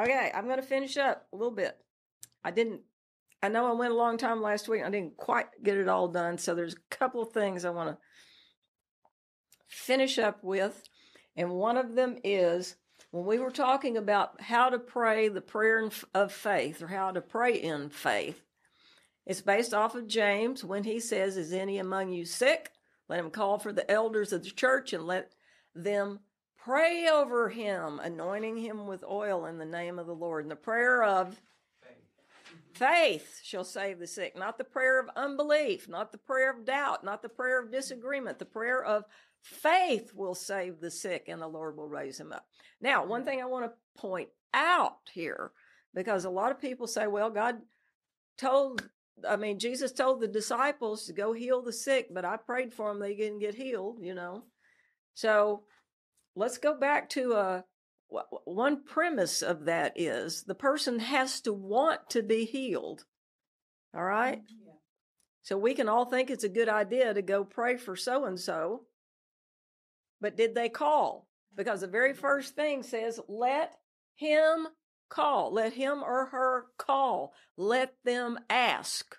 Okay, I'm going to finish up a little bit. I didn't, I know I went a long time last week. I didn't quite get it all done. So there's a couple of things I want to finish up with. And one of them is when we were talking about how to pray the prayer of faith or how to pray in faith, it's based off of James when he says, Is any among you sick? Let him call for the elders of the church and let them pray over him, anointing him with oil in the name of the Lord. And the prayer of faith shall save the sick, not the prayer of unbelief, not the prayer of doubt, not the prayer of disagreement. The prayer of faith will save the sick and the Lord will raise him up. Now, one thing I want to point out here, because a lot of people say, well, God told I mean, Jesus told the disciples to go heal the sick, but I prayed for them; they didn't get healed. You know, so let's go back to a uh, one premise of that is the person has to want to be healed. All right. Mm-hmm, yeah. So we can all think it's a good idea to go pray for so and so, but did they call? Because the very mm-hmm. first thing says, "Let him call. Let him or her call. Let them ask.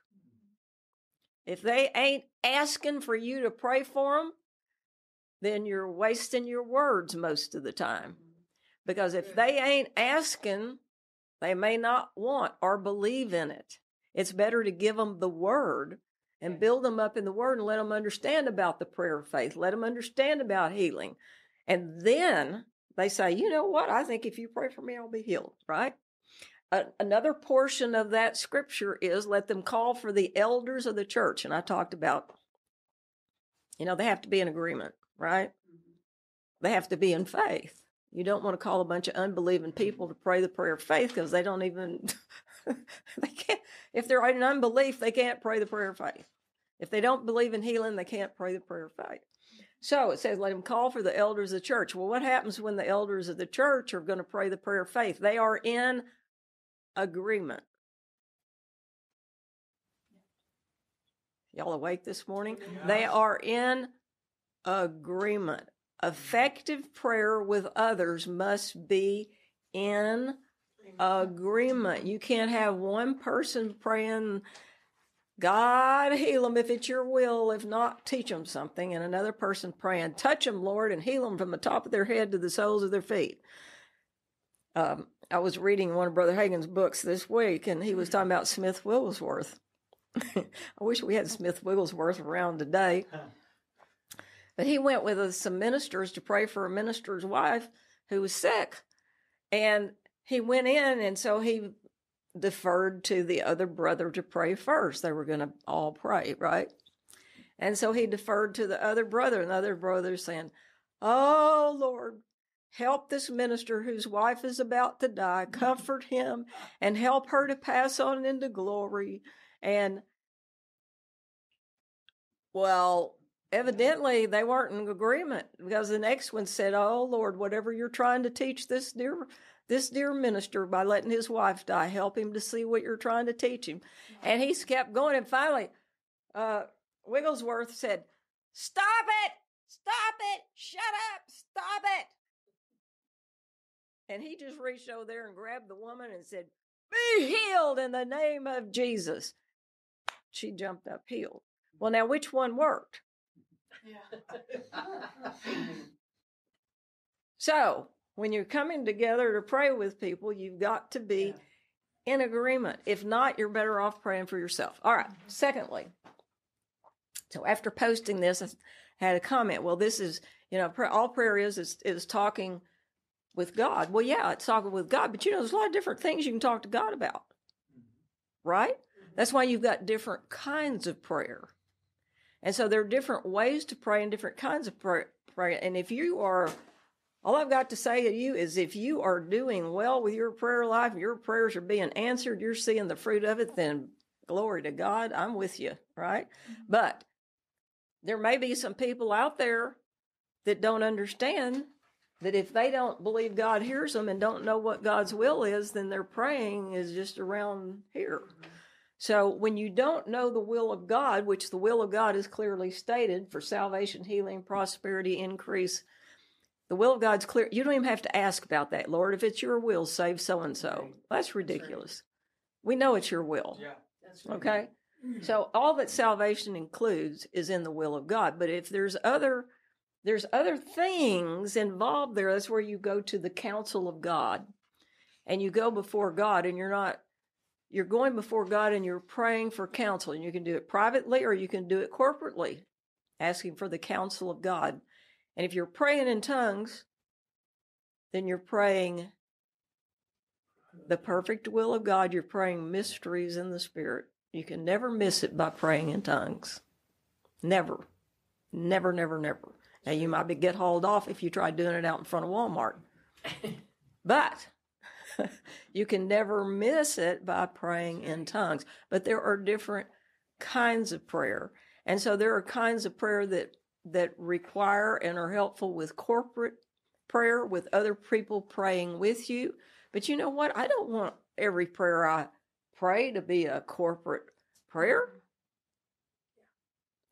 If they ain't asking for you to pray for them, then you're wasting your words most of the time. Because if they ain't asking, they may not want or believe in it. It's better to give them the word and build them up in the word and let them understand about the prayer of faith. Let them understand about healing. And then they say, you know what? I think if you pray for me, I'll be healed, right? Uh, another portion of that scripture is let them call for the elders of the church. And I talked about, you know, they have to be in agreement, right? Mm-hmm. They have to be in faith. You don't want to call a bunch of unbelieving people to pray the prayer of faith because they don't even, they can't, if they're in unbelief, they can't pray the prayer of faith. If they don't believe in healing, they can't pray the prayer of faith. So it says, let him call for the elders of the church. Well, what happens when the elders of the church are going to pray the prayer of faith? They are in agreement. Y'all awake this morning? Yes. They are in agreement. Effective prayer with others must be in agreement. You can't have one person praying God heal them if it's your will. If not, teach them something. And another person praying, touch them, Lord, and heal them from the top of their head to the soles of their feet. Um, I was reading one of Brother Hagin's books this week, and he was talking about Smith Wigglesworth. I wish we had Smith Wigglesworth around today. But he went with uh, some ministers to pray for a minister's wife who was sick. And he went in, and so he deferred to the other brother to pray first. They were going to all pray, right? And so he deferred to the other brother, and the other brother saying, Oh Lord, help this minister whose wife is about to die, comfort him and help her to pass on into glory. And well, evidently they weren't in agreement because the next one said, Oh Lord, whatever you're trying to teach this dear this dear minister by letting his wife die. Help him to see what you're trying to teach him. And he kept going. And finally, uh, Wigglesworth said, Stop it! Stop it! Shut up! Stop it! And he just reached over there and grabbed the woman and said, Be healed in the name of Jesus. She jumped up healed. Well, now which one worked? Yeah. so when you're coming together to pray with people, you've got to be yeah. in agreement. If not, you're better off praying for yourself. All right. mm-hmm. Secondly, so after posting this, I had a comment. Well, this is, you know, all prayer is, is, is talking with God. Well, yeah, it's talking with God, but you know, there's a lot of different things you can talk to God about, mm-hmm. right? Mm-hmm. That's why you've got different kinds of prayer. And so there are different ways to pray and different kinds of prayer. And if you are all I've got to say to you is if you are doing well with your prayer life, your prayers are being answered, you're seeing the fruit of it, then glory to God, I'm with you, right? Mm-hmm. But there may be some people out there that don't understand that if they don't believe God hears them and don't know what God's will is, then their praying is just around here. Mm-hmm. So when you don't know the will of God, which the will of God is clearly stated for salvation, healing, prosperity, increase, The will of God's clear. You don't even have to ask about that, Lord. If it's your will, save so and so. That's ridiculous. We know it's your will. Yeah. That's right. Okay? So all that salvation includes is in the will of God. But if there's other there's other things involved there, that's where you go to the counsel of God. And you go before God and you're not you're going before God and you're praying for counsel. And you can do it privately or you can do it corporately, asking for the counsel of God. And if you're praying in tongues, then you're praying the perfect will of God. You're praying mysteries in the Spirit. You can never miss it by praying in tongues. Never. Never, never, never. Now, you might be, get hauled off if you try doing it out in front of Walmart. but you can never miss it by praying in tongues. But there are different kinds of prayer. And so there are kinds of prayer that that require and are helpful with corporate prayer with other people praying with you. But you know what? I don't want every prayer I pray to be a corporate prayer. Mm-hmm.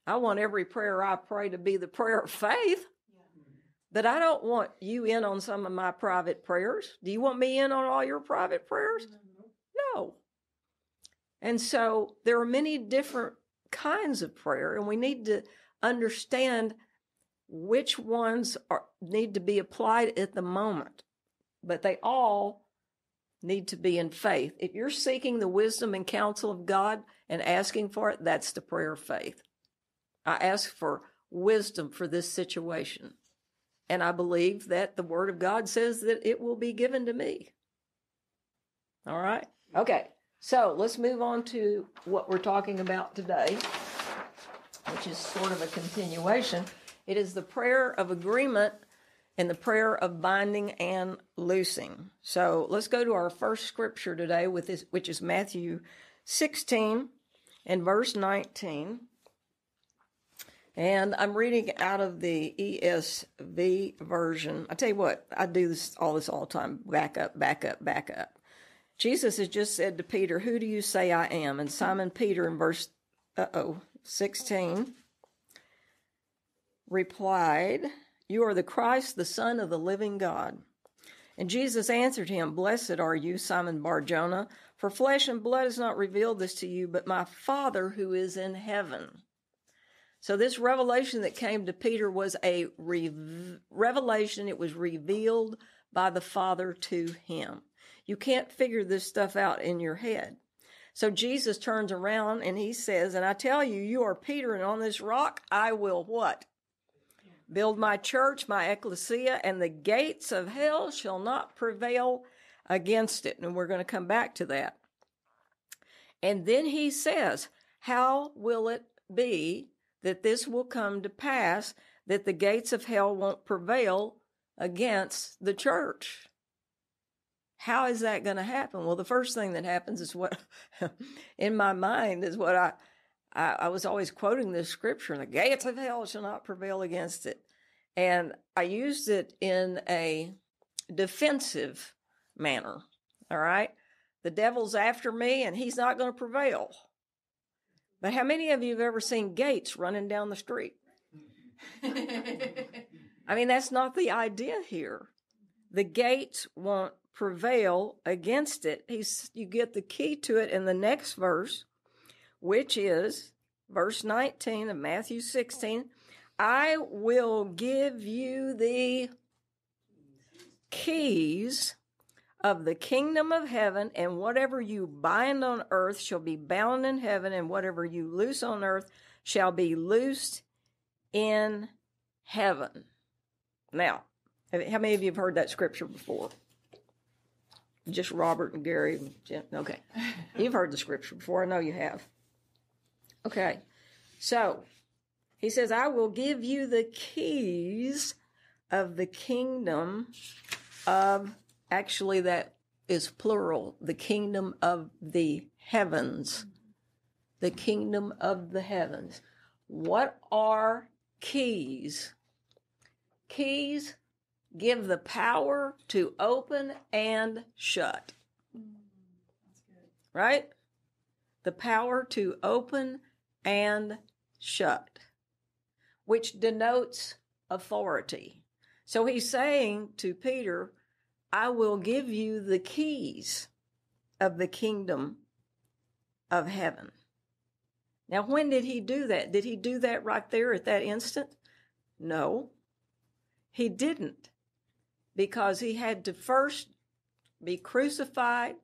I want every prayer I pray to be the prayer of faith. But I don't want you in on some of my private prayers. Do you want me in on all your private prayers? Mm-hmm. No. And so there are many different kinds of prayer, and we need to understand which ones are, need to be applied at the moment. But they all need to be in faith. If you're seeking the wisdom and counsel of God and asking for it, that's the prayer of faith. I ask for wisdom for this situation. And I believe that the Word of God says that it will be given to me. All right? Okay. So let's move on to what we're talking about today, which is sort of a continuation. It is the prayer of agreement and the prayer of binding and loosing. So let's go to our first scripture today, with this, which is Matthew 16 and verse 19. And I'm reading out of the ESV version. I tell you what, I do this all this all the time. Back up, back up, back up. Jesus has just said to Peter, Who do you say I am? And Simon Peter in verse uh oh, 16 replied, You are the Christ, the Son of the living God. And Jesus answered him, Blessed are you, Simon Barjona, for flesh and blood has not revealed this to you, but my Father who is in heaven. So this revelation that came to Peter was a re- revelation. It was revealed by the Father to him. You can't figure this stuff out in your head. So Jesus turns around and he says, And I tell you, you are Peter, and on this rock I will what? Build my church, my ecclesia, and the gates of hell shall not prevail against it. And we're going to come back to that. And then he says, How will it be that this will come to pass, that the gates of hell won't prevail against the church? How is that going to happen? Well, the first thing that happens is what in my mind is what I, I, I was always quoting this scripture the gates of hell shall not prevail against it. And I used it in a defensive manner. All right. The devil's after me and he's not going to prevail. But how many of you have ever seen gates running down the street? I mean, that's not the idea here. The gates won't prevail against it. He's, you get the key to it in the next verse, which is verse 19 of Matthew 16. I will give you the keys of the kingdom of heaven, and whatever you bind on earth shall be bound in heaven, and whatever you loose on earth shall be loosed in heaven. Now, how many of you have heard that scripture before? Just Robert and Gary. Okay. You've heard the scripture before. I know you have. Okay. So, he says, I will give you the keys of the kingdom of, actually, that is plural, the kingdom of the heavens. Mm-hmm. The kingdom of the heavens. What are keys? Keys give the power to open and shut. Mm, right? The power to open and shut, which denotes authority. So he's saying to Peter, I will give you the keys of the kingdom of heaven. Now, when did he do that? Did he do that right there at that instant? No, he didn't, because he had to first be crucified,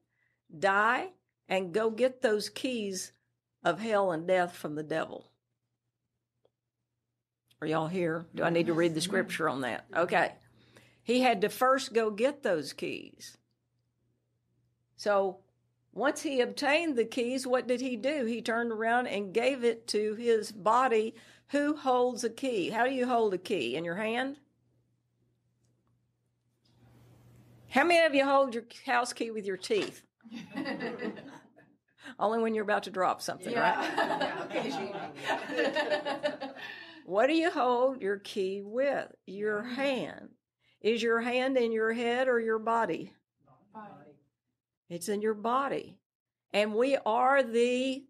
die, and go get those keys of hell and death from the devil. Are y'all here? Do I need to read the scripture on that? Okay. He had to first go get those keys. So once he obtained the keys, what did he do? He turned around and gave it to his body. Who holds a key? How do you hold a key? In your hand? How many of you hold your house key with your teeth? Only when you're about to drop something, yeah. right? what do you hold your key with? Your mm. hand. Is your hand in your head or your body? Body. It's in your body. And we are the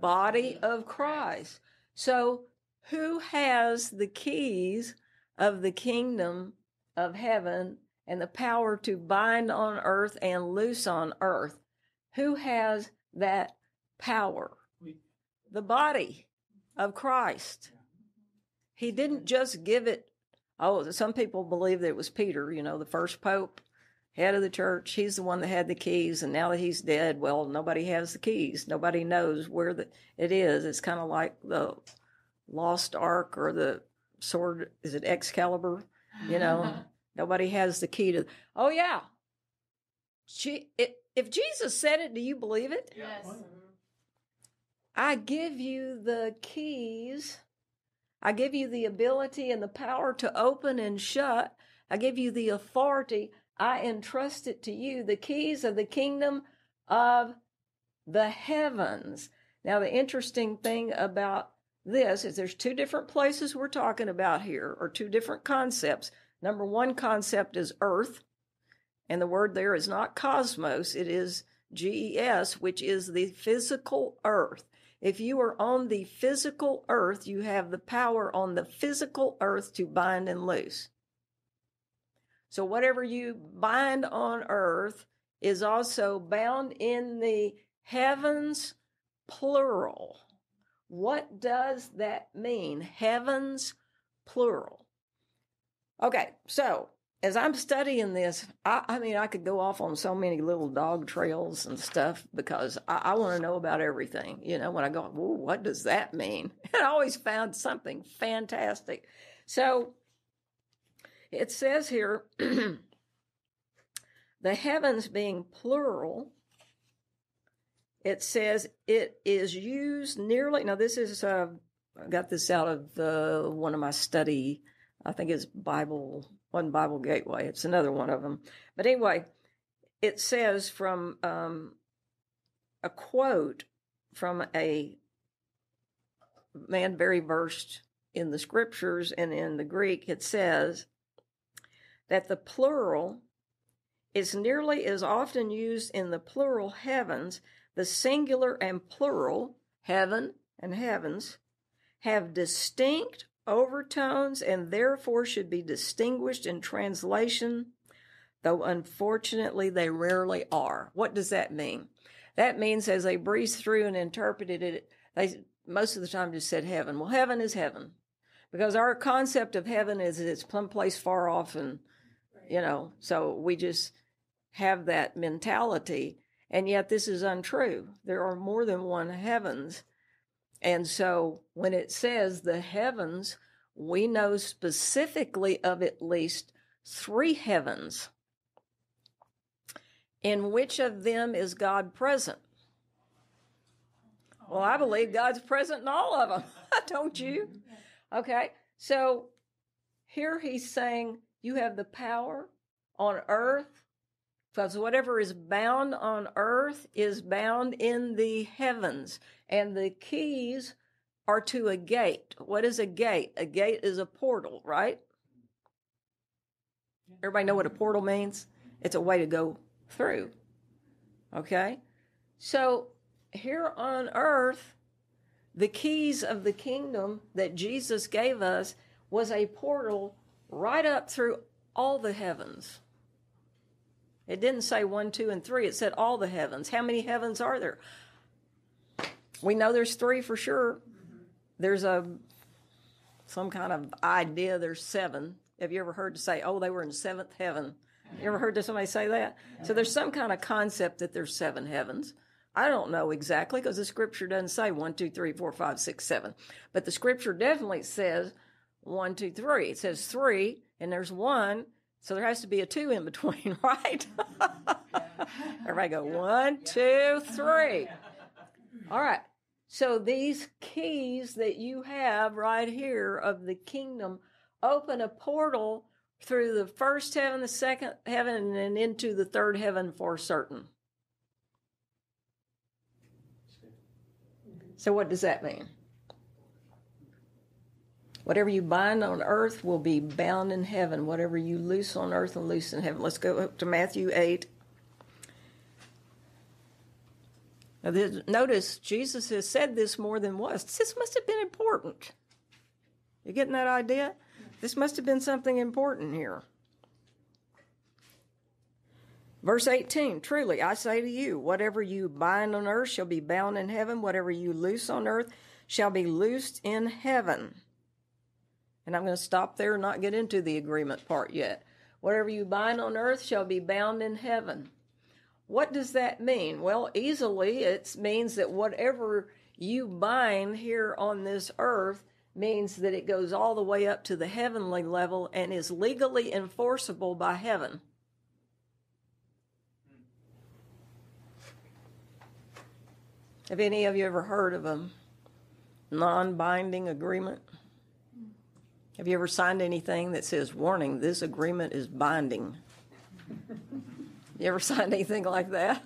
body of Christ. So, who has the keys of the kingdom of heaven and the power to bind on earth and loose on earth. Who has that power? The body of Christ. He didn't just give it. Oh, some people believe that it was Peter, you know, the first pope, head of the church. He's the one that had the keys, and now that he's dead, well, nobody has the keys. Nobody knows where the, it is. It's kind of like the lost ark or the sword. Is it Excalibur? You know, Nobody has the key to. Oh yeah. She, it, if Jesus said it, do you believe it? Yes. I give you the keys. I give you the ability and the power to open and shut. I give you the authority. I entrust it to you, the keys of the kingdom of the heavens. Now, the interesting thing about this is there's two different places we're talking about here, or two different concepts. Number one concept is earth, and the word there is not cosmos, it is GES, which is the physical earth. If you are on the physical earth, you have the power on the physical earth to bind and loose. So whatever you bind on earth is also bound in the heavens, plural. What does that mean? Heavens, plural. Okay, so as I'm studying this, I, I, mean, I could go off on so many little dog trails and stuff because I, I want to know about everything. You know, when I go, what does that mean? And I always found something fantastic. So it says here, the heavens being plural, it says it is used nearly. Now, this is, uh, I got this out of uh, one of my study I think it's Bible, one Bible Gateway. It's another one of them. But anyway, it says from um, a quote from a man very versed in the scriptures and in the Greek, it says that the plural is nearly as often used in the plural heavens, the singular and plural, heaven and heavens, have distinct overtones and therefore should be distinguished in translation, though unfortunately they rarely are. What does that mean? That means as they breezed through and interpreted it, they most of the time just said heaven. Well, heaven is heaven. Because our concept of heaven is it's someplace far off and you know, so we just have that mentality. And yet this is untrue. There are more than one heavens and so when it says the heavens, we know specifically of at least three heavens. In which of them is God present? Well, I believe oh. God's present in all of them, don't you? Mm-hmm. Okay, so here he's saying you have the power on earth because whatever is bound on earth is bound in the heavens, and the keys are to a gate. What is a gate? A gate is a portal, right? Everybody know what a portal means? It's a way to go through. Okay? So here on earth, the keys of the kingdom that Jesus gave us was a portal right up through all the heavens. It didn't say one, two, and three. It said all the heavens. How many heavens are there? We know there's three for sure. There's a some kind of idea there's seven. Have you ever heard to say, oh, they were in seventh heaven? You ever heard somebody say that? So there's some kind of concept that there's seven heavens. I don't know exactly because the scripture doesn't say one, two, three, four, five, six, seven. But the scripture definitely says one, two, three. It says three, and there's one, so there has to be a two in between, right? Everybody go one, two, three. All right. So these keys that you have right here of the kingdom open a portal through the first heaven, the second heaven, and into the third heaven for certain. So, what does that mean? Whatever you bind on earth will be bound in heaven. Whatever you loose on earth and loose in heaven. Let's go up to Matthew 8. Now, this, notice Jesus has said this more than once. This must have been important. You getting that idea? This must have been something important here. Verse 18 Truly, I say to you, whatever you bind on earth shall be bound in heaven, whatever you loose on earth shall be loosed in heaven. And I'm going to stop there and not get into the agreement part yet. Whatever you bind on earth shall be bound in heaven. What does that mean? Well, easily it means that whatever you bind here on this earth means that it goes all the way up to the heavenly level and is legally enforceable by heaven. Have any of you ever heard of a non binding agreement? Have you ever signed anything that says, warning, this agreement is binding? you ever signed anything like that?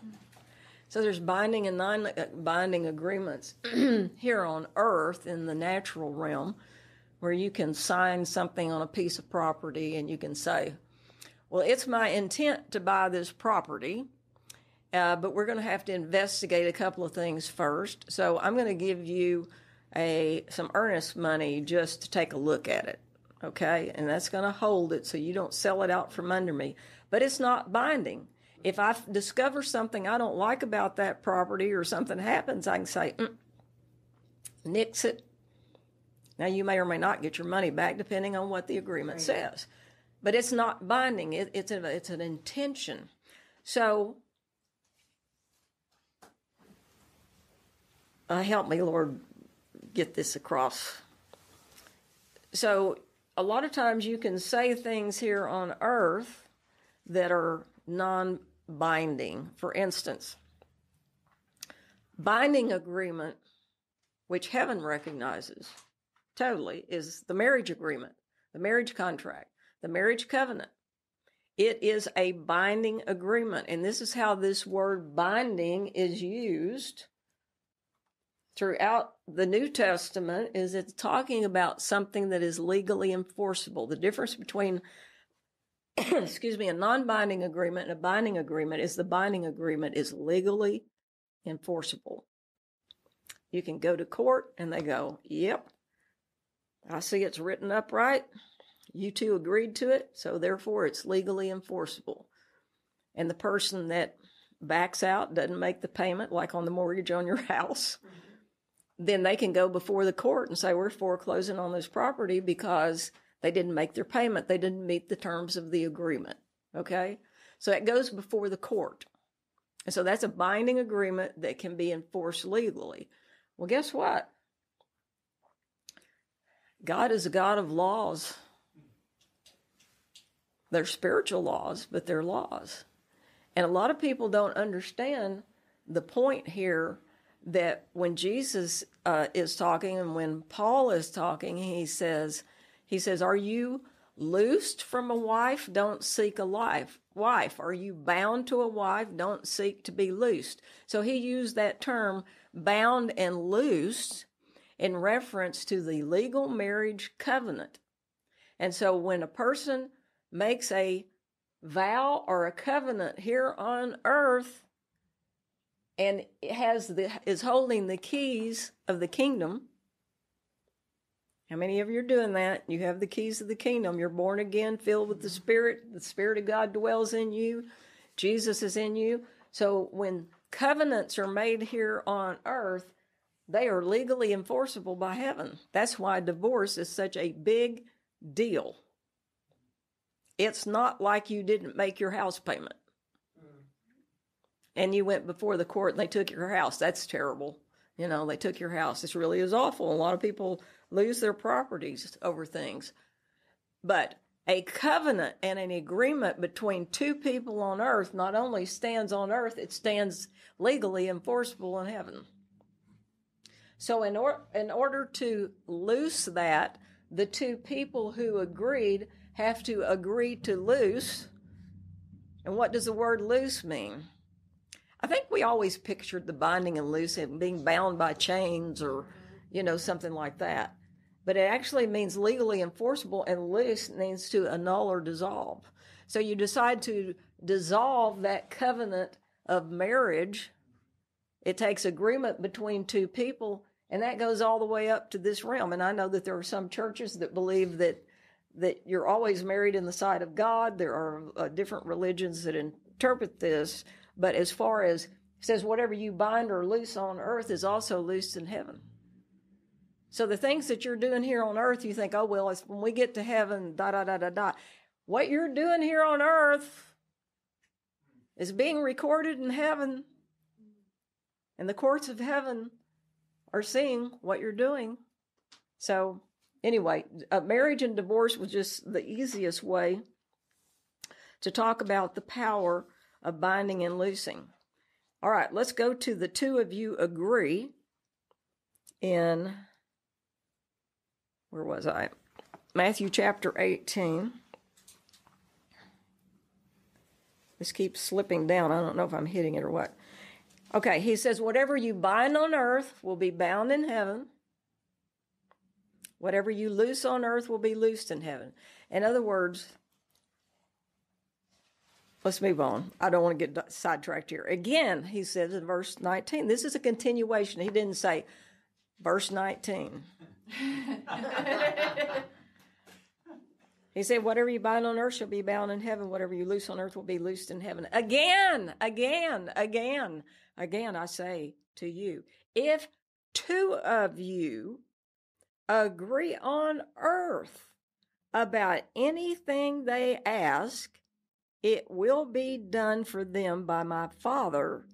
So there's binding and non binding agreements here on earth in the natural realm where you can sign something on a piece of property and you can say, well, it's my intent to buy this property uh, but we're going to have to investigate a couple of things first. So I'm going to give you a some earnest money just to take a look at it. Okay, and that's going to hold it so you don't sell it out from under me. But it's not binding. If I discover something I don't like about that property or something happens, I can say, mm, nix it. Now, you may or may not get your money back depending on what the agreement right. says. But it's not binding, it, it's, a, it's an intention. So uh, help me, Lord, get this across. So, a lot of times you can say things here on earth that are non binding. For instance, binding agreement, which heaven recognizes totally, is the marriage agreement, the marriage contract, the marriage covenant. It is a binding agreement. And this is how this word binding is used throughout the New Testament is it's talking about something that is legally enforceable. The difference between excuse me, a non-binding agreement and a binding agreement is the binding agreement is legally enforceable. You can go to court and they go, "Yep. I see it's written up right. You two agreed to it, so therefore it's legally enforceable." And the person that backs out doesn't make the payment like on the mortgage on your house. Mm-hmm then they can go before the court and say, We're foreclosing on this property because they didn't make their payment. They didn't meet the terms of the agreement. Okay? So it goes before the court. And so that's a binding agreement that can be enforced legally. Well, guess what? God is a God of laws. They're spiritual laws, but they're laws. And a lot of people don't understand the point here that when Jesus uh, is talking and when Paul is talking, he says, he says, "Are you loosed from a wife? Don't seek a life. Wife, are you bound to a wife? Don't seek to be loosed." So he used that term, bound and loosed, in reference to the legal marriage covenant. And so when a person makes a vow or a covenant here on earth, and has the is holding the keys of the kingdom How many of you are doing that? You have the keys of the kingdom. You're born again, filled with the mm-hmm. Spirit. The Spirit of God dwells in you. Jesus is in you. So when covenants are made here on earth, they are legally enforceable by heaven. That's why divorce is such a big deal. It's not like you didn't make your house payment and you went before the court and they took your house. That's terrible. You know, they took your house. This really is awful. A lot of people lose their properties over things. But a covenant and an agreement between two people on earth not only stands on earth, it stands legally enforceable in heaven. So, in, or, in order to loose that, the two people who agreed have to agree to loose. And what does the word loose mean? I think we always pictured the binding and loosing being bound by chains or, you know, something like that. But it actually means legally enforceable, and loose means to annul or dissolve. So you decide to dissolve that covenant of marriage. It takes agreement between two people, and that goes all the way up to this realm. And I know that there are some churches that believe that that you're always married in the sight of God. There are uh, different religions that interpret this, but as far as says, whatever you bind or loose on earth is also loosed in heaven. So the things that you're doing here on earth, you think, oh, well, it's when we get to heaven, da, da, da, da, da. What you're doing here on earth is being recorded in heaven. And the courts of heaven are seeing what you're doing. So, anyway, uh, marriage and divorce was just the easiest way to talk about the power of binding and loosing. All right, let's go to the two of you agree in, where was I? Matthew chapter 18. This keeps slipping down. I don't know if I'm hitting it or what. Okay, he says, Whatever you bind on earth will be bound in heaven. Whatever you loose on earth will be loosed in heaven. In other words, Let's move on. I don't want to get sidetracked here. Again, he says in verse 19, this is a continuation. He didn't say verse 19. he said, Whatever you bind on earth shall be bound in heaven. Whatever you loose on earth will be loosed in heaven. Again, again, again, again, I say to you, if two of you agree on earth about anything they ask, it will be done for them by my Father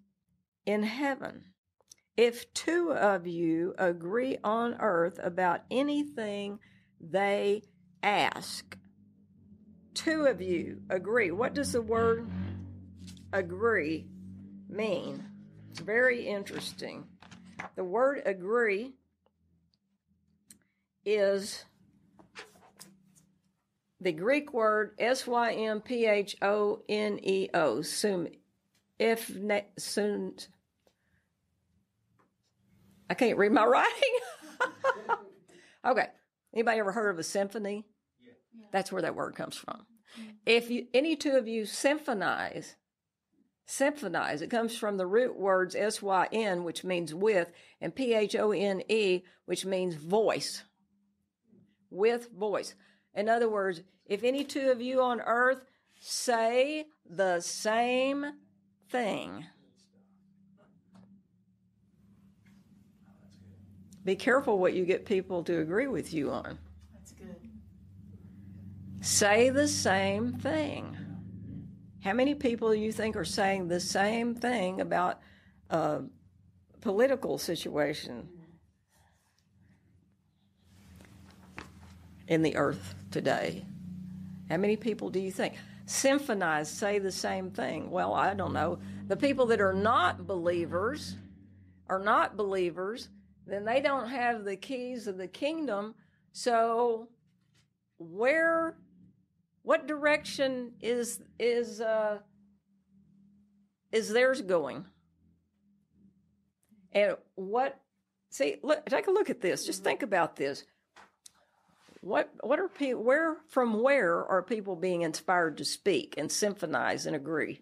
in heaven. If two of you agree on earth about anything they ask, two of you agree. What does the word agree mean? It's very interesting. The word agree is the Greek word S Y M P H O N E O, sum, if ne, soon. I can't read my writing. okay. Anybody ever heard of a symphony? Yeah. That's where that word comes from. Mm-hmm. If you, any two of you symphonize, symphonize, it comes from the root words S Y N, which means with, and P H O N E, which means voice. With voice. In other words, if any two of you on earth say the same thing, be careful what you get people to agree with you on. That's good. Say the same thing. How many people do you think are saying the same thing about a political situation in the earth? today? How many people do you think? Symphonize say the same thing. Well, I don't know. The people that are not believers are not believers, then they don't have the keys of the kingdom. So, where, what direction is is uh, is theirs going? And what? See, look, take a look at this. Just think about this what what are people where from where are people being inspired to speak and symphonize and agree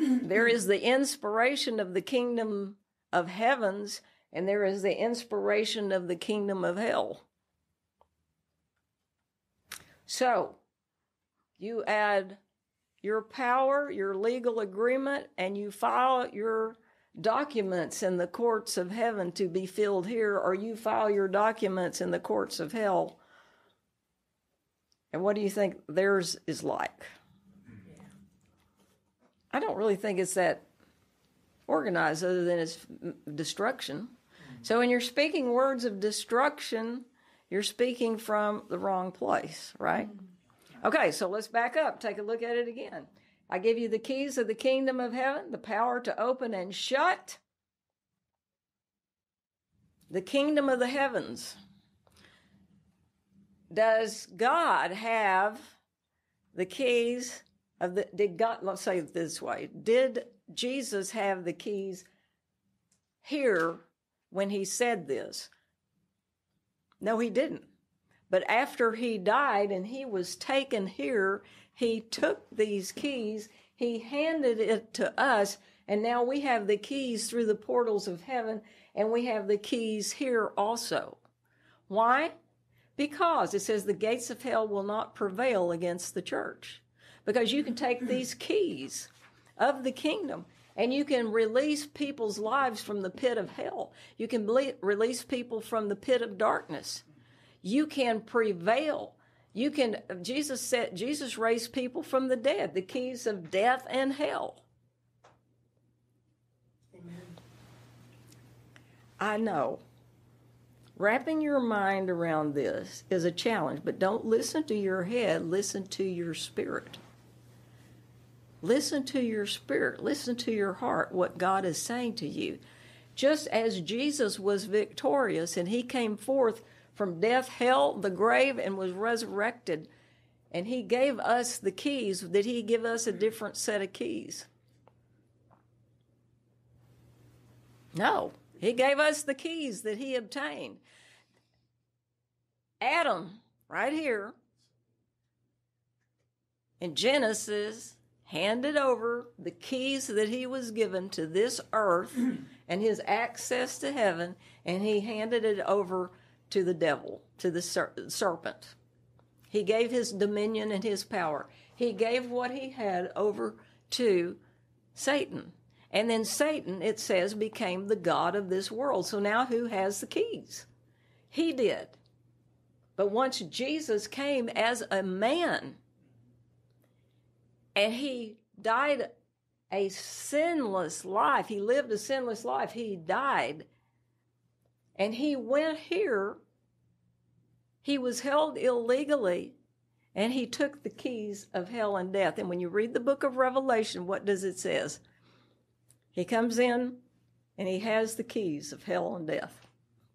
there is the inspiration of the kingdom of heavens and there is the inspiration of the kingdom of hell. So, you add your power, your legal agreement, and you file your documents in the courts of heaven to be filled here, or you file your documents in the courts of hell. And what do you think theirs is like? I don't really think it's that organized, other than it's destruction. So when you're speaking words of destruction, you're speaking from the wrong place, right? Mm-hmm. Okay, so let's back up, take a look at it again. I give you the keys of the kingdom of heaven, the power to open and shut the kingdom of the heavens. Does God have the keys of the did God let's say it this way. Did Jesus have the keys here when he said this? No, he didn't. But after he died and he was taken here, he took these keys, he handed it to us, and now we have the keys through the portals of heaven, and we have the keys here also. Why? Because it says the gates of hell will not prevail against the church. Because you can take these keys of the kingdom and you can release people's lives from the pit of hell. You can release people from the pit of darkness. You can prevail you can, Jesus said, Jesus raised people from the dead, the keys of death and hell. Amen. I know. Wrapping your mind around this is a challenge, but don't listen to your head, listen to your spirit. Listen to your spirit, listen to your heart, what God is saying to you. Just as Jesus was victorious and he came forth from death, hell, the grave, and was resurrected. And he gave us the keys. Did he give us a different set of keys? No. He gave us the keys that he obtained. Adam, right here, in Genesis, handed over the keys that he was given to this earth and his access to heaven, and he handed it over to the devil, to the ser- serpent. He gave his dominion and his power. He gave what he had over to Satan. And then Satan, it says, became the God of this world. So now who has the keys? He did. But once Jesus came as a man and he died a sinless life, he lived a sinless life, he died and he went here. He was held illegally and he took the keys of hell and death. And when you read the book of Revelation, what does it says? He comes in and he has the keys of hell and death.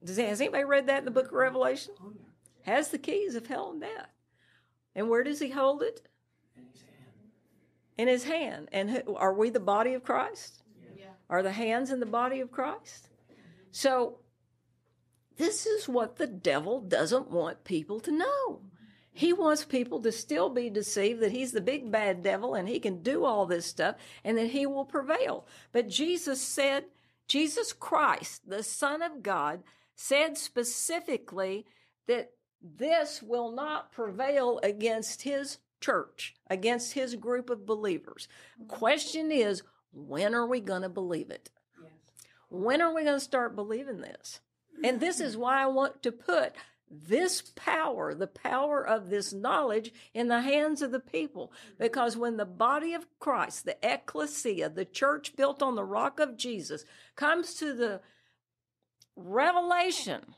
Does, has anybody read that in the book of Revelation? Oh, has the keys of hell and death. And where does he hold it? In his hand. In his hand. And who, are we the body of Christ? Yeah. Are the hands in the body of Christ? So this is what the devil doesn't want people to know. He wants people to still be deceived that he's the big bad devil and he can do all this stuff and that he will prevail. But Jesus said, Jesus Christ, the Son of God, said specifically that this will not prevail against his church, against his group of believers. Question is, when are we going to believe it? Yes. When are we going to start believing this? And this is why I want to put this power, the power of this knowledge, in the hands of the people. Mm-hmm. Because when the body of Christ, the ecclesia, the church built on the rock of Jesus, comes to the revelation,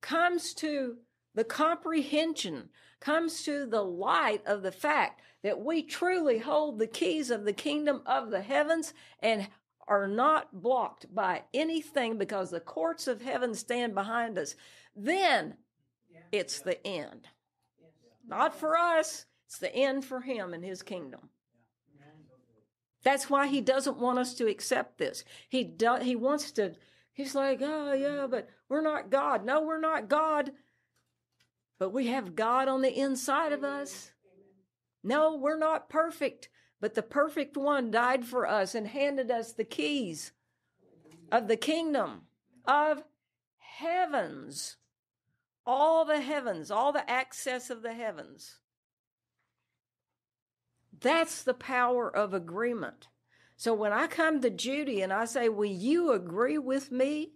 comes to the comprehension, comes to the light of the fact that we truly hold the keys of the kingdom of the heavens and are not blocked by anything because the courts of heaven stand behind us, then it's the end. Not for us, it's the end for him and his kingdom. That's why he doesn't want us to accept this. He do, he wants to he's like, "Oh yeah, but we're not God." No, we're not God. But we have God on the inside of us. No, we're not perfect. But the perfect one died for us and handed us the keys of the kingdom of heavens, all the heavens, all the access of the heavens. That's the power of agreement. So when I come to Judy and I say, Will you agree with me?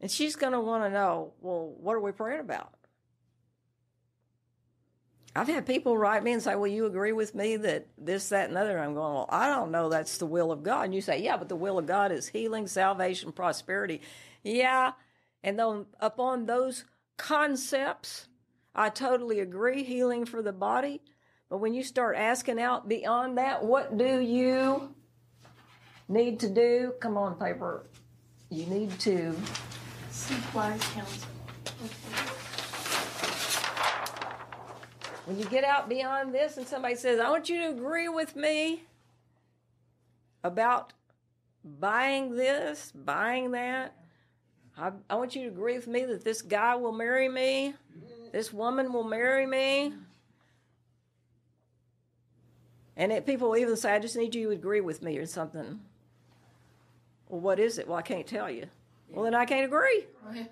And she's going to want to know, Well, what are we praying about? I've had people write me and say, Well, you agree with me that this, that, and other. I'm going, Well, I don't know. That's the will of God. And you say, Yeah, but the will of God is healing, salvation, prosperity. Yeah. And then upon those concepts, I totally agree. Healing for the body. But when you start asking out beyond that, what do you need to do? Come on, paper. You need to seek wise counsel. When you get out beyond this and somebody says, I want you to agree with me about buying this, buying that, I, I want you to agree with me that this guy will marry me, this woman will marry me. And it, people even say, I just need you to agree with me or something. Well, what is it? Well, I can't tell you. Well, then I can't agree. Yeah.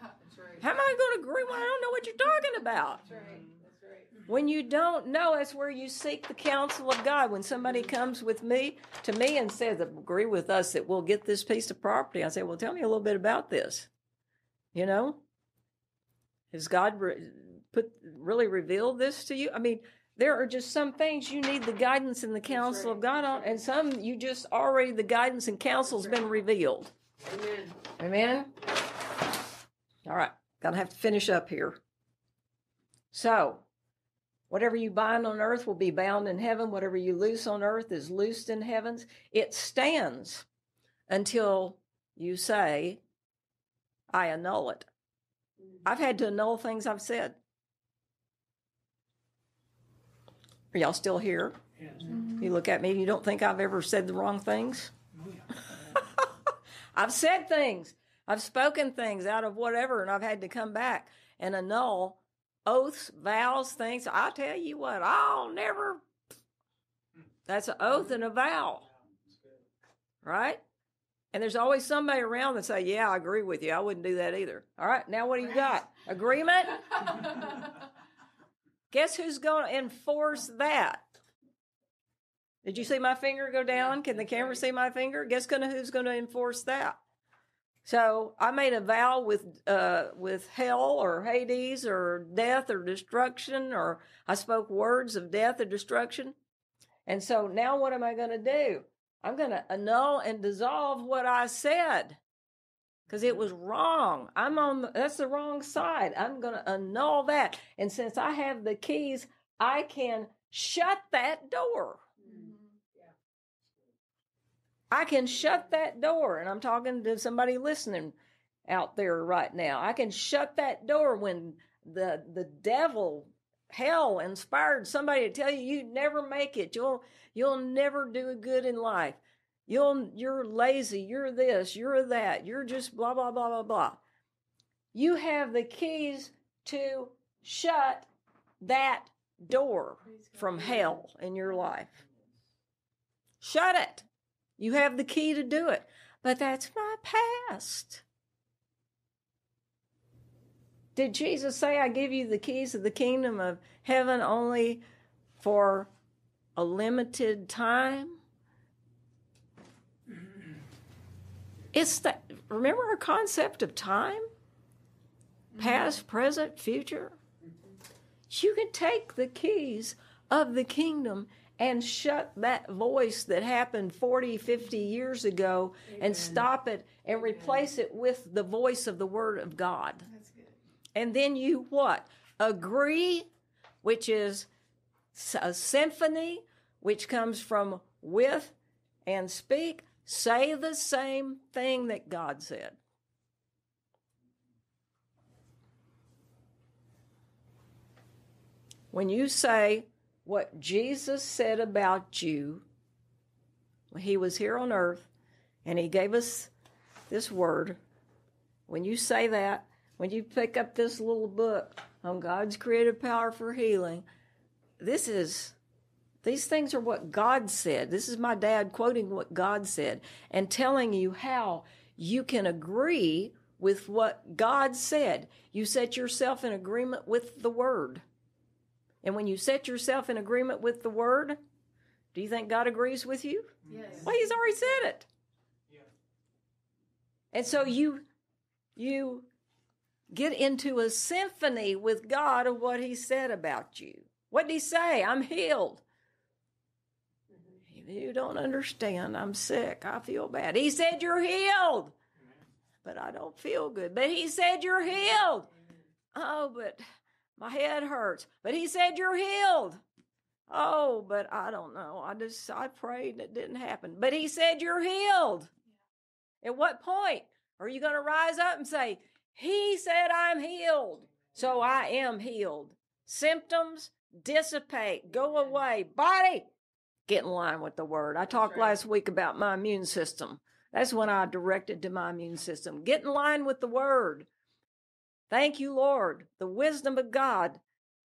How am I going to agree when I don't know what you're talking about? That's right. That's right. When you don't know, that's where you seek the counsel of God. When somebody comes with me to me and says, "Agree with us that we'll get this piece of property," I say, "Well, tell me a little bit about this." You know, has God re- put really revealed this to you? I mean, there are just some things you need the guidance and the counsel of God on, and some you just already the guidance and counsel has been revealed. Amen. Amen. All right, gotta have to finish up here. So, whatever you bind on earth will be bound in heaven. Whatever you loose on earth is loosed in heavens. It stands until you say, I annul it. Mm-hmm. I've had to annul things I've said. Are y'all still here? Yes. Mm-hmm. You look at me you don't think I've ever said the wrong things? Oh. I've said things. I've spoken things out of whatever, and I've had to come back and annul oaths, vows, things. I tell you what, I'll never. That's an oath and a vow, right? And there's always somebody around that say, "Yeah, I agree with you. I wouldn't do that either." All right, now what do you got? Agreement? Guess who's going to enforce that? Did you see my finger go down? Can the camera see my finger? Guess who's going to enforce that? So I made a vow with uh, with hell or Hades or death or destruction, or I spoke words of death or destruction. And so now what am I going to do? I'm going to annul and dissolve what I said because it was wrong. I'm on the, that's the wrong side. I'm going to annul that. And since I have the keys, I can shut that door. I can shut that door, and I'm talking to somebody listening out there right now. I can shut that door when the the devil, hell, inspired somebody to tell you you never make it. You'll you'll never do good in life. You'll you're lazy. You're this. You're that. You're just blah blah blah blah blah. You have the keys to shut that door from hell in your life. Shut it. You have the key to do it. But that's my past. Did Jesus say, I give you the keys of the kingdom of heaven only for a limited time? It's that, remember our concept of time? Mm-hmm. Past, present, future? You can take the keys of the kingdom and shut that voice that happened 40, 50 years ago and stop it and replace it with the voice of the Word of God. That's good. And then you what? Agree, which is a symphony, which comes from with and speak. Say the same thing that God said. When you say what Jesus said about you when he was here on earth and he gave us this word, when you say that, when you pick up this little book on God's creative power for healing, this is these things are what God said. This is my dad quoting what God said and telling you how you can agree with what God said. You set yourself in agreement with the Word. And when you set yourself in agreement with the Word, do you think God agrees with you? Yes. Well, He's already said it. And so you you get into a symphony with God of what He said about you. What did He say? I'm healed. Mm-hmm. You don't understand. I'm sick. I feel bad. He said you're healed. But I don't feel good. But he said you're healed. Oh, but my head hurts. But he said you're healed. Oh, but I don't know. I just I prayed and it didn't happen. But he said you're healed. At what point are you going to rise up and say, He said I'm healed, so I am healed? Symptoms dissipate, go away. Body, get in line with the word. I talked right. last week about my immune system. That's when I directed to my immune system. Get in line with the word. Thank you, Lord. The wisdom of God.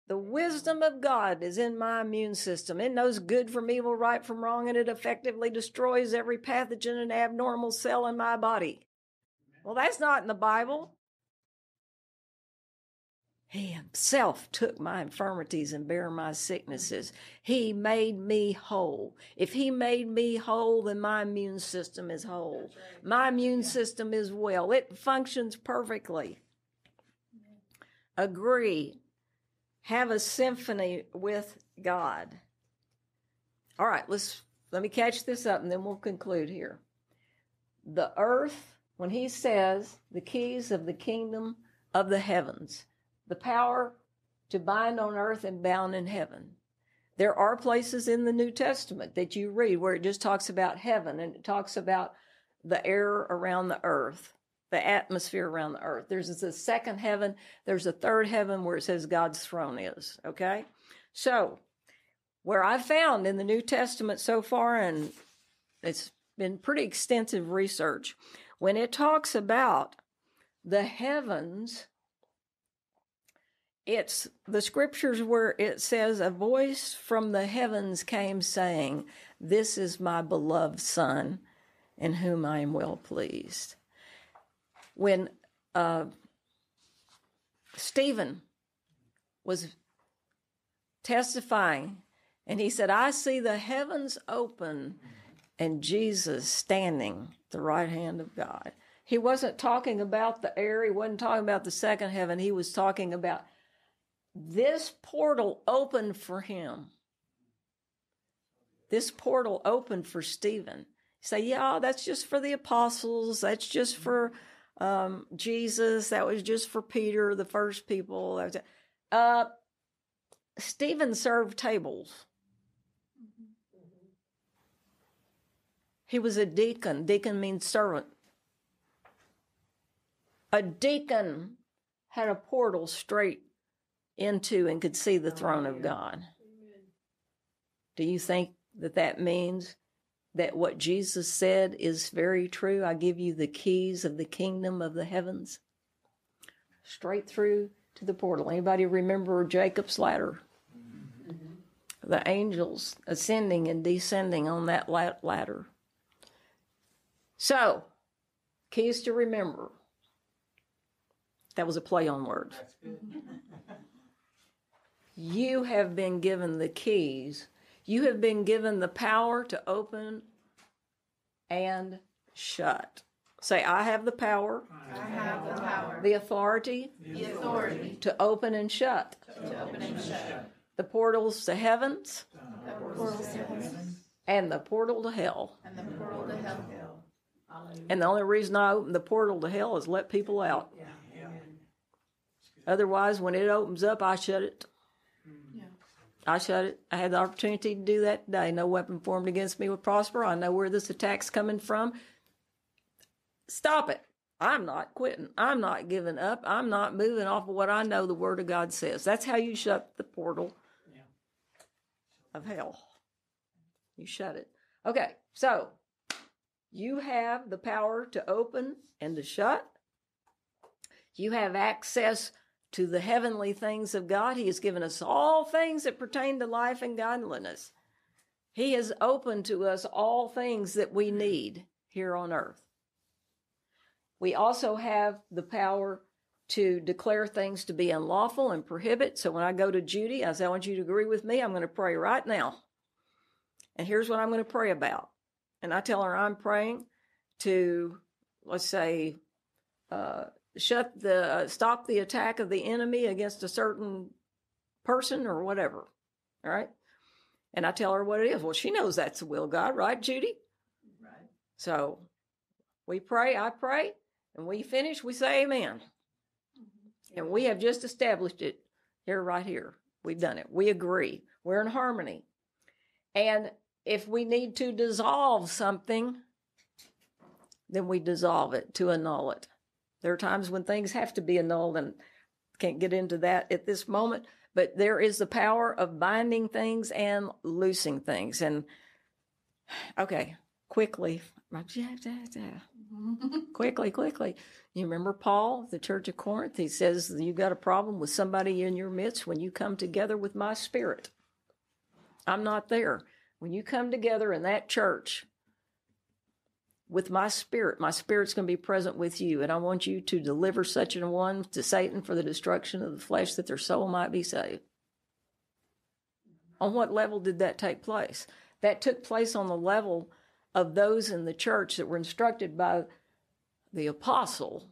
The wisdom of God is in my immune system. It knows good from evil, right from wrong, and it effectively destroys every pathogen and abnormal cell in my body. Well, that's not in the Bible. He himself took my infirmities and bare my mm. sicknesses. He made me whole. If he made me whole, then my immune system is whole. My immune system is well. It functions perfectly. Agree. Have a symphony with God. All right, let's let me catch this up and then we'll conclude here. The earth, when he says the keys of the kingdom of the heavens, the power to bind on earth and bound in heaven. There are places in the New Testament that you read where it just talks about heaven and it talks about the air around the earth, the atmosphere around the earth. There's a second heaven, there's a third heaven where it says God's throne is, okay? So, where I've found in the New Testament so far, and it's been pretty extensive research, when it talks about the heavens it's the scriptures where it says, A voice from the heavens came saying, This is my beloved Son, in whom I am well pleased. When uh, Stephen was testifying, and he said, I see the heavens open and Jesus standing at the right hand of God. He wasn't talking about the air, he wasn't talking about the second heaven, he was talking about this portal opened for him. This portal opened for Stephen. You say, yeah, that's just for the apostles. That's just for um, Jesus. That was just for Peter, the first people. That was, uh, Stephen served tables. He was a deacon. Deacon means servant. A deacon had a portal straight into and could see the throne of God. Do you think that that means that what Jesus said is very true? I give you the keys of the kingdom of the heavens. Straight through to the portal. Anybody remember Jacob's ladder? Mm-hmm. The angels ascending and descending on that ladder. So, keys to remember. That was a play on words. you have been given the keys. You have been given the power to open and shut. Say, I have the power. I have the power. The authority. The authority. To open and shut. To open and shut. The portals to heavens. The portals to heaven. And the portal to hell. And the portal to hell. And the only reason I open the portal to hell is let people out. Otherwise, when it opens up, I shut it. I shut it. I had the opportunity to do that today. No weapon formed against me would prosper. I know where this attack's coming from. Stop it. I'm not quitting. I'm not giving up. I'm not moving off of what I know the Word of God says. That's how you shut the portal of hell. You shut it. Okay, so you have the power to open and to shut. You have access to the heavenly things of God. He has given us all things that pertain to life and godliness. He has opened to us all things that we need here on earth. We also have the power to declare things to be unlawful and prohibit. So when I go to Judy, I say, I want you to agree with me. I'm going to pray right now. And here's what I'm going to pray about. And I tell her I'm praying to, let's say, uh, shut the, uh, stop the attack of the enemy against a certain person or whatever. All right. And I tell her what it is. Well, she knows that's the will of God, right, Judy? Right. So we pray, I pray, and we finish, we say amen. And we have just established it here, right here. We've done it. We agree. We're in harmony. And if we need to dissolve something, then we dissolve it to annul it. There are times when things have to be annulled, and can't get into that at this moment, but there is the power of binding things and loosing things. And okay, quickly, quickly, quickly. You remember Paul, the church of Corinth? He says, You got a problem with somebody in your midst when you come together with my spirit. I'm not there. When you come together in that church with my spirit, my spirit's going to be present with you. And I want you to deliver such an one to Satan for the destruction of the flesh that their soul might be saved. On what level did that take place? That took place on the level of those in the church that were instructed by the apostle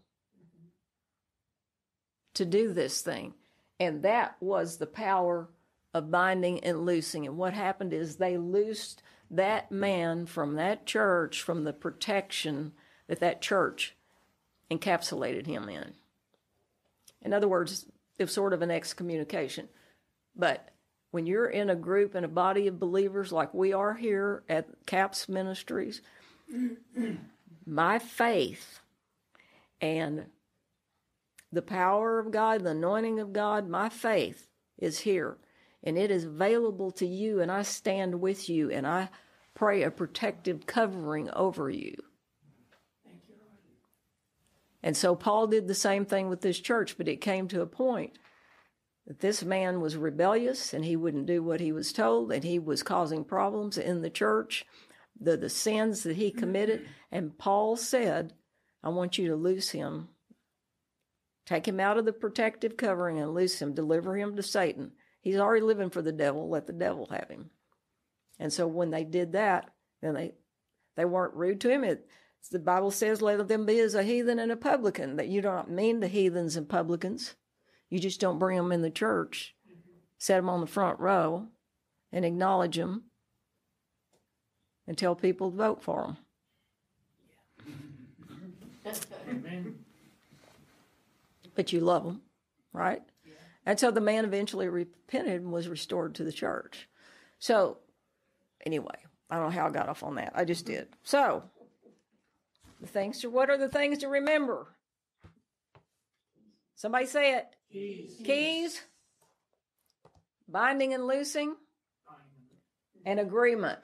to do this thing. And that was the power of binding and loosing. And what happened is they loosed that man from that church from the protection that that church encapsulated him in. In other words, it was sort of an excommunication. But when you're in a group and a body of believers like we are here at Capps Ministries, my faith and the power of God, the anointing of God, my faith is here and it is available to you, and I stand with you and I pray a protective covering over you. And so Paul did the same thing with this church, but it came to a point that this man was rebellious and he wouldn't do what he was told, and he was causing problems in the church, the, the sins that he committed. And Paul said, I want you to loose him. Take him out of the protective covering and loose him, deliver him to Satan. He's already living for the devil, let the devil have him. And so when they did that, then they they weren't rude to him. It, the Bible says, "Let them be as a heathen and a publican." That you don't mean the heathens and publicans. You just don't bring them in the church, set them on the front row, and acknowledge them, and tell people to vote for them. Amen. But you love them, right? And so the man eventually repented and was restored to the church. So, anyway, I don't know how I got off on that. I just did. So, the things to what are the things to remember? Somebody say it. Keys. Keys, binding and loosing, and agreement.